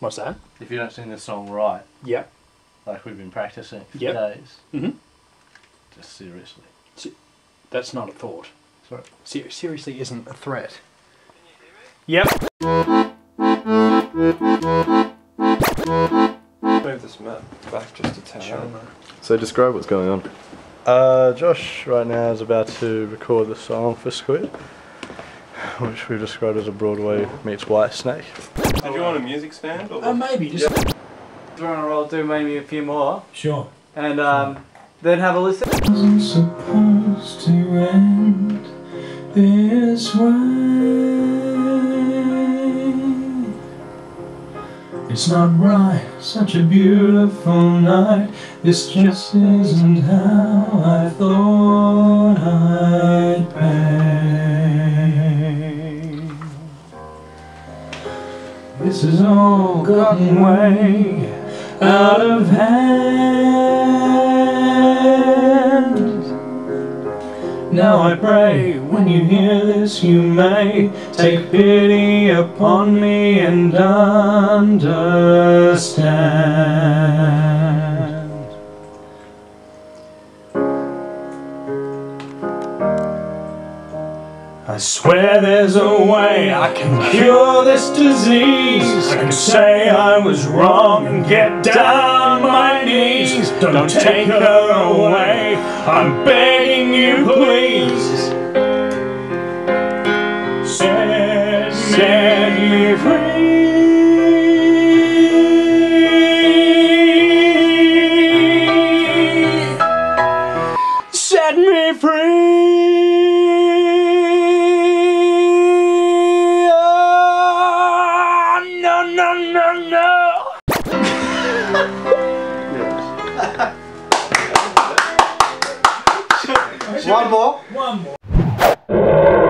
What's that? If you don't sing this song right, Yep. like we've been practicing for Yep. days, Mhm. just seriously. That's not a thought. Sorry. Ser- seriously isn't a threat. Yep. Move this mat back just a tad. So describe what's going on. Uh, Josh right now is about to record the song for Squid, which we've described as a Broadway meets Whitesnake. Did you want a music stand? Or Uh, maybe just. We're on a roll, do maybe a few more, Sure. and um, then have a listen. wasn't supposed to end this way. It's not right, such a beautiful night. This just isn't how I thought I'd pay. This has all gotten way out of hand. Now I pray when you hear this, you may take pity upon me and understand. I swear there's a way I can cure this disease. I can say I was wrong and get down knees. Don't take her away. I'm begging you, please. Set, set me free. Set me free. One more. One more.